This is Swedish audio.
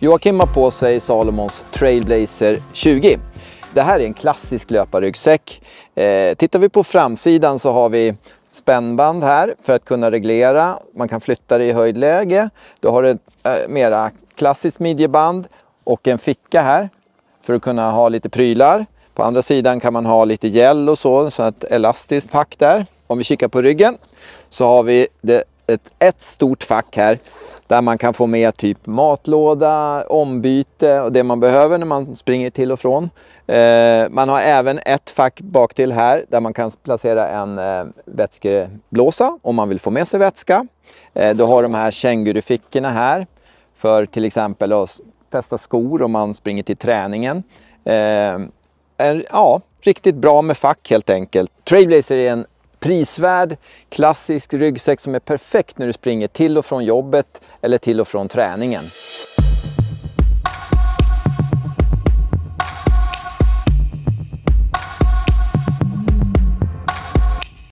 Joakim har på sig Salomons Trailblazer 20. Det här är en klassisk löparryggsäck. Eh, tittar vi på framsidan så har vi spännband här för att kunna reglera. Man kan flytta det i höjdläge. Du har ett eh, mera klassiskt midjeband och en ficka här för att kunna ha lite prylar. På andra sidan kan man ha lite gel och så, så ett elastiskt fack där. Om vi kikar på ryggen så har vi det, ett, ett stort fack här där man kan få med typ matlåda, ombyte och det man behöver när man springer till och från. Eh, man har även ett fack bak till här där man kan placera en eh, vätskeblåsa om man vill få med sig vätska. Eh, du har de här kängurufickorna här för till exempel att testa skor om man springer till träningen. Eh, ja, riktigt bra med fack helt enkelt. Trailblazer är en prisvärd, klassisk ryggsäck som är perfekt när du springer till och från jobbet eller till och från träningen.